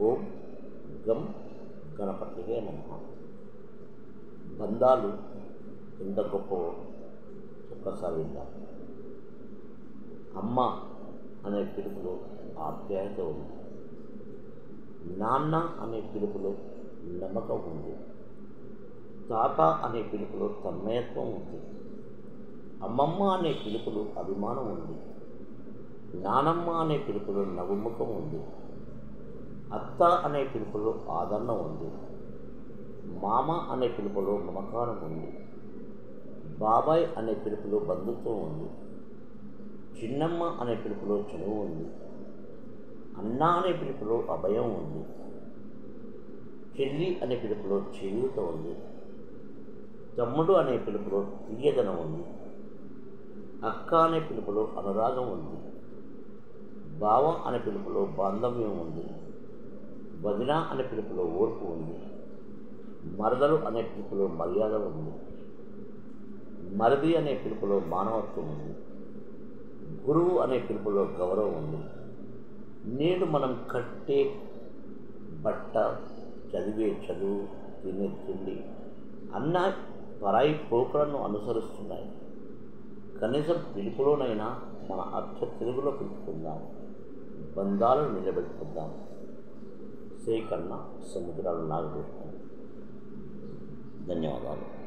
గం గణపతియే నమ. బంధాలు ఎంత గొప్పవో ఒక్కసారి విందాం. అమ్మ అనే పిలుపులో ఆప్యాయత ఉంది. నాన్న అనే పిలుపులో నమ్మకం ఉంది. తాత అనే పిలుపులో తన్మయత్వం ఉంది. అమ్మమ్మ అనే పిలుపులో అభిమానం ఉంది. నానమ్మ అనే పిలుపులో నవ్వుముఖం ఉంది. అత్త అనే పిలుపులో ఆదరణ ఉంది. మామ అనే పిలుపులో మమకారం ఉంది. బాబాయ్ అనే పిలుపులో బంధుత్వం ఉంది. చిన్నమ్మ అనే పిలుపులో చనువు ఉంది. అన్న అనే పిలుపులో అభయం ఉంది. చెల్లి అనే పిలుపులో చేయూత ఉంది. తమ్ముడు అనే పిలుపులో తీయదనం ఉంది. అక్క అనే పిలుపులో అనురాగం ఉంది. బావ అనే పిలుపులో బాంధవ్యం ఉంది. వదిన అనే పిలుపులో ఓర్పు ఉంది. మరదలు అనే పిలుపులో మర్యాద ఉంది. మరది అనే పిలుపులో మానవత్వం ఉంది. గురువు అనే పిలుపులో గౌరవం ఉంది. నేడు మనం కట్టే బట్ట చదివే చదువు తినే తిండి అన్న పరాయి పోకలను అనుసరిస్తున్నాయి. కనీసం పిలుపులోనైనా మన అర్థ తెలుగులో పిలుపుకుందాం బంధాలను నిలబెట్టుకుందాం. से करना समुद्र नाग दोस्त धन्यवाद आपका